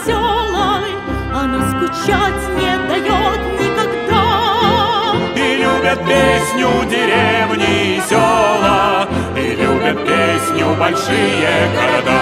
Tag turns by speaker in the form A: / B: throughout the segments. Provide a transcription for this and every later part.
A: веселой, она скучать не дает никогда. И любят песню деревни и села, и
B: любят
A: песню большие города.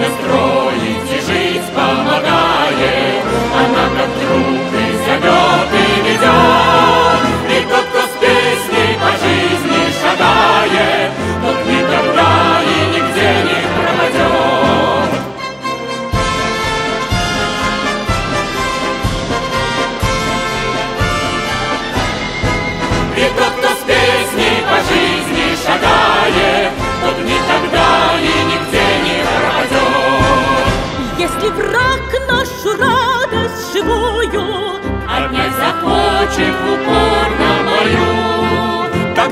A: nuestro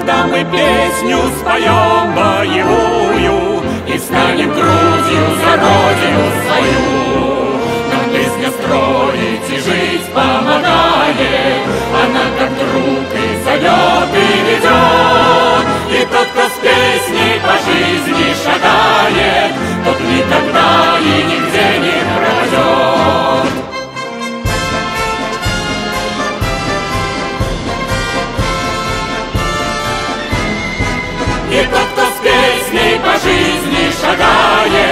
A: Когда мы песню споем боевую И станем Грузию за родину свою. Нам песня строить и жить помогает. Она как друг и зовет и ведет. И тот, кто с песней по жизни шагает И тот, кто с песней по жизни шагает,